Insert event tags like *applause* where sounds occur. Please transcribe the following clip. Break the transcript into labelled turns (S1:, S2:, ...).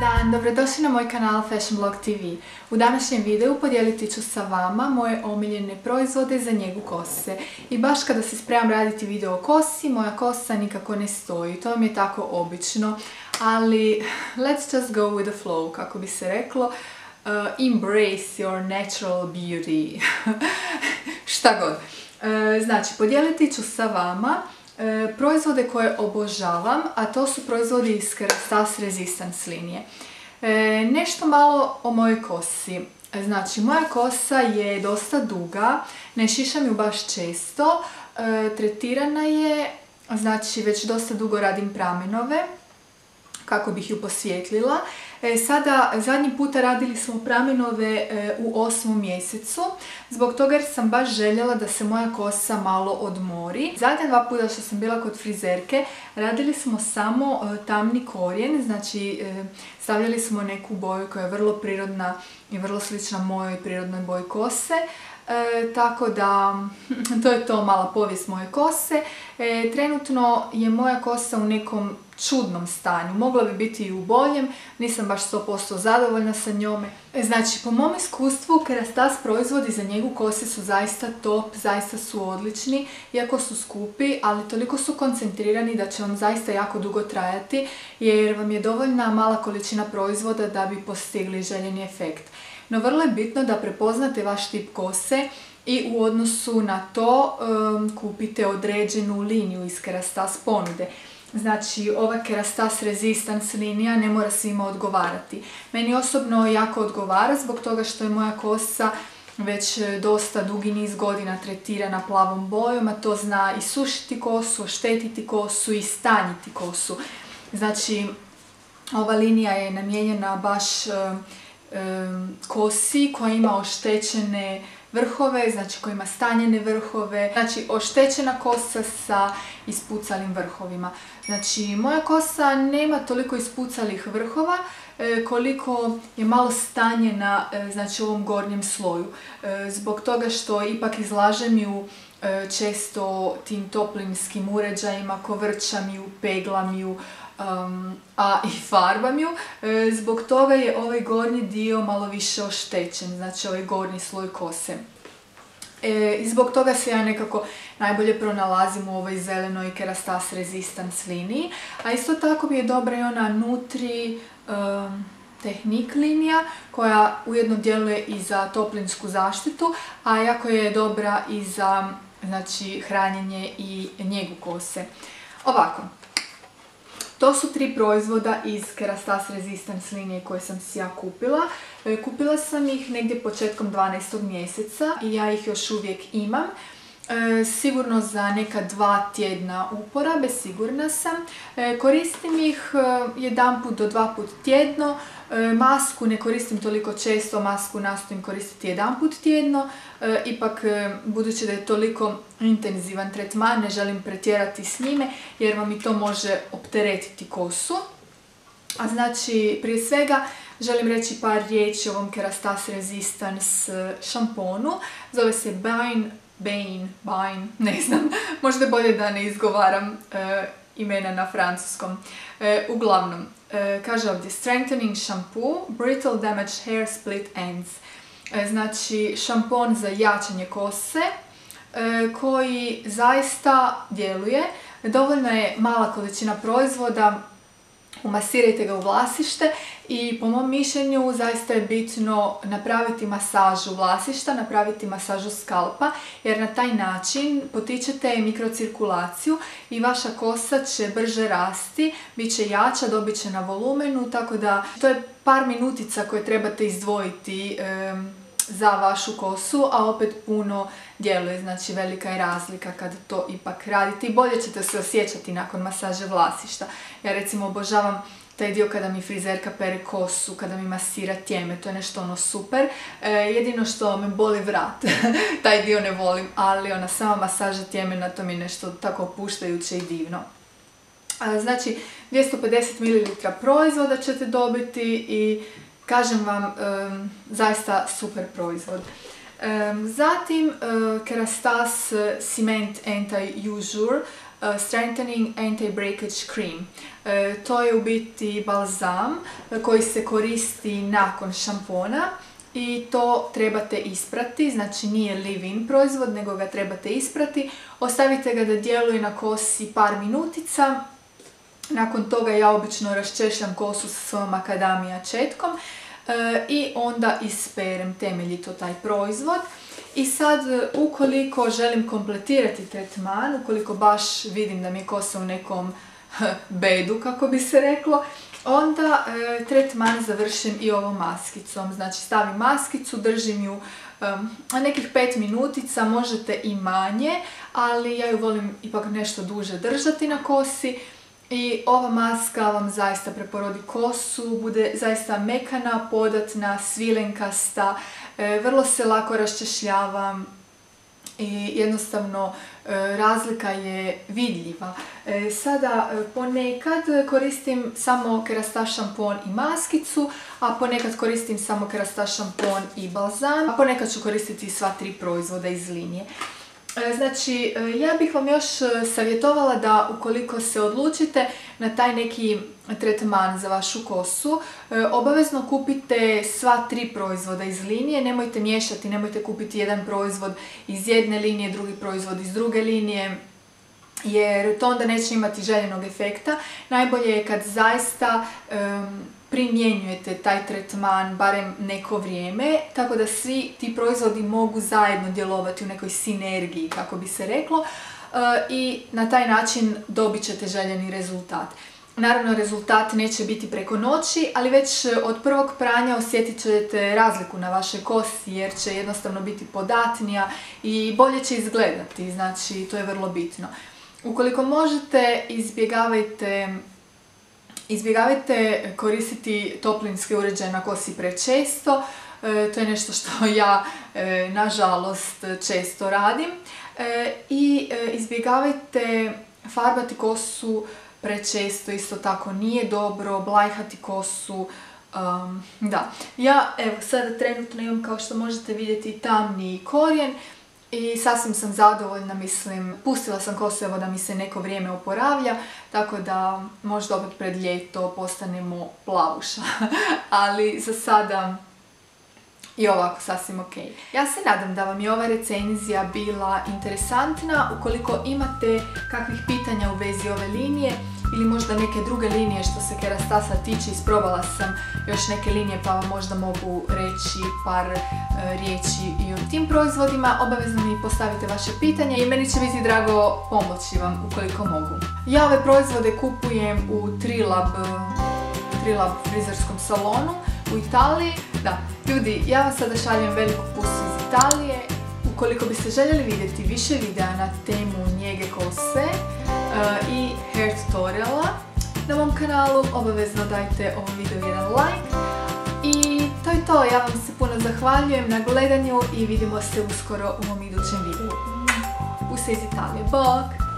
S1: dan, dobrodošli na moj kanal Fashion Blog TV. U današnjem videu podijeliti ću sa vama moje omiljene proizvode za njegu kose. I baš kada se spremam raditi video o kosi, moja kosa nikako ne stoji. To mi je tako obično, ali let's just go with the flow, kako bi se reklo. Uh, embrace your natural beauty. *laughs* Šta god. Uh, znači, podijeliti ću sa vama proizvode koje obožavam, a to su proizvodi iz Kerastase Resistance linije. E, nešto malo o mojoj kosi. Znači, moja kosa je dosta duga, ne šišam ju baš često, e, tretirana je, znači već dosta dugo radim pramenove, kako bih ju posvjetlila. E, sada, zadnji puta radili smo pramenove e, u osmom mjesecu, zbog toga jer sam baš željela da se moja kosa malo odmori. Zadnja dva puta što sam bila kod frizerke, radili smo samo e, tamni korijen, znači stavljali smo neku boju koja je vrlo prirodna i vrlo slična mojoj prirodnoj boji kose. tako da, *laughs* to je to mala povijest moje kose. trenutno je moja kosa u nekom čudnom stanju. Mogla bi biti i u boljem, nisam baš 100% zadovoljna sa njome. E, znači, po mom iskustvu, Kerastas proizvodi za njegu kose su zaista top, zaista su odlični, iako su skupi, ali toliko su koncentrirani da će vam zaista jako dugo trajati, jer vam je dovoljna mala količina proizvoda da bi postigli željeni efekt. No vrlo je bitno da prepoznate vaš tip kose i u odnosu na to kupite određenu liniju iz Kerastas ponude. Znači, ova Kerastas Resistance linija ne mora svima odgovarati. Meni osobno jako odgovara zbog toga što je moja kosa već dosta dugi niz godina tretirana plavom bojom, a to zna i sušiti kosu, oštetiti kosu i stanjiti kosu. Znači, ova linija je namijenjena baš kosi koja ima oštećene vrhove, znači koja ima stanjene vrhove, znači oštećena kosa sa ispucalim vrhovima. Znači moja kosa nema toliko ispucalih vrhova e, koliko je malo stanjena e, znači u ovom gornjem sloju. E, zbog toga što ipak izlažem ju često tim toplinskim uređajima, kovrčam ju, peglam ju, a i farbam ju. zbog toga je ovaj gornji dio malo više oštećen, znači ovaj gornji sloj kose. E, I zbog toga se ja nekako najbolje pronalazim u ovoj zelenoj Kerastas Resistance liniji. A isto tako mi je dobra i ona Nutri Tehnik linija koja ujedno djeluje i za toplinsku zaštitu, a jako je dobra i za znači, hranjenje i njegu kose. Ovako, to su tri proizvoda iz Kerastas Resistance linije koje sam si ja kupila. E, kupila sam ih negdje početkom 12. mjeseca i ja ih još uvijek imam. E, sigurno za neka dva tjedna uporabe, sigurna sam. E, koristim ih jedan put do dva put tjedno. Masku ne koristim toliko često, masku nastojim koristiti jedan put tjedno. Ipak, budući da je toliko intenzivan tretman, ne želim pretjerati s njime jer vam i to može opteretiti kosu. A znači, prije svega, želim reći par riječi o ovom Kerastas Resistance šamponu. Zove se Bane Bane, Bane, ne znam, *laughs* možda je bolje da ne izgovaram e, imena na francuskom. E, uglavnom, e, kaže ovdje Strengthening Shampoo, Brittle Damaged Hair Split Ends. Znači, šampon za jačanje kose koji zaista djeluje. Dovoljno je mala količina proizvoda, umasirajte ga u vlasište i po mom mišljenju zaista je bitno napraviti masažu vlasišta, napraviti masažu skalpa jer na taj način potičete mikrocirkulaciju i vaša kosa će brže rasti, bit će jača, dobit će na volumenu, tako da to je par minutica koje trebate izdvojiti za vašu kosu, a opet puno djeluje, znači velika je razlika kad to ipak radite i bolje ćete se osjećati nakon masaže vlasišta. Ja recimo obožavam taj dio kada mi frizerka pere kosu, kada mi masira tjeme, to je nešto ono super. E, jedino što me boli vrat, *laughs* taj dio ne volim, ali ona sama masaža tjeme na to mi je nešto tako opuštajuće i divno. znači, 250 ml proizvoda ćete dobiti i kažem vam, zaista super proizvod. zatim, Kerastas Cement Anti-Usure Strengthening Anti-Breakage Cream. To je u biti balzam koji se koristi nakon šampona i to trebate isprati, znači nije live-in proizvod, nego ga trebate isprati. Ostavite ga da djeluje na kosi par minutica. Nakon toga ja obično raščešljam kosu sa svojom akadamija četkom e, i onda isperem temeljito taj proizvod. I sad, ukoliko želim kompletirati tretman, ukoliko baš vidim da mi je kosa u nekom bedu, kako bi se reklo, Onda e, tretman završim i ovom maskicom. Znači stavim maskicu, držim ju e, nekih 5 minutica, možete i manje, ali ja ju volim ipak nešto duže držati na kosi. I ova maska vam zaista preporodi kosu, bude zaista mekana, podatna, svilenkasta, e, vrlo se lako raščešljava, i jednostavno e, razlika je vidljiva. E, sada ponekad koristim samo kerasta šampon i maskicu, a ponekad koristim samo kerasta šampon i balzam, a ponekad ću koristiti sva tri proizvoda iz linije. E, znači, e, ja bih vam još e, savjetovala da ukoliko se odlučite na taj neki tretman za vašu kosu, obavezno kupite sva tri proizvoda iz linije, nemojte miješati, nemojte kupiti jedan proizvod iz jedne linije, drugi proizvod iz druge linije, jer to onda neće imati željenog efekta. Najbolje je kad zaista primjenjujete taj tretman barem neko vrijeme, tako da svi ti proizvodi mogu zajedno djelovati u nekoj sinergiji, kako bi se reklo, e, i na taj način dobit ćete željeni rezultat. Naravno, rezultat neće biti preko noći, ali već od prvog pranja osjetit ćete razliku na vašoj kosi, jer će jednostavno biti podatnija i bolje će izgledati, znači to je vrlo bitno. Ukoliko možete, izbjegavajte Izbjegavajte koristiti toplinski uređaj na kosi prečesto, e, to je nešto što *laughs* ja e, nažalost često radim. E, I izbjegavajte farbati kosu prečesto, isto tako nije dobro, blajhati kosu, da. Ja evo sada trenutno imam kao što možete vidjeti tamni korijen, i sasvim sam zadovoljna, mislim, pustila sam kosu evo da mi se neko vrijeme oporavlja, tako da možda opet pred ljeto postanemo plavuša. *laughs* Ali za sada i ovako sasvim ok. Ja se nadam da vam je ova recenzija bila interesantna. Ukoliko imate kakvih pitanja u vezi ove linije, ili možda neke druge linije što se kerastasa tiče, isprobala sam još neke linije pa vam možda mogu reći par e, riječi i o tim proizvodima. Obavezno mi postavite vaše pitanje i meni će biti drago pomoći vam ukoliko mogu. Ja ove proizvode kupujem u Trilab, Trilab frizerskom salonu u Italiji. Da, ljudi, ja vam sada šaljem veliku pusu iz Italije. Ukoliko biste željeli vidjeti više videa na temu njege kose, i hair tutoriala na mom kanalu. Obavezno dajte ovom videu jedan like. I to je to, ja vam se puno zahvaljujem na gledanju i vidimo se uskoro u mom idućem videu. Puse iz Italije, bok!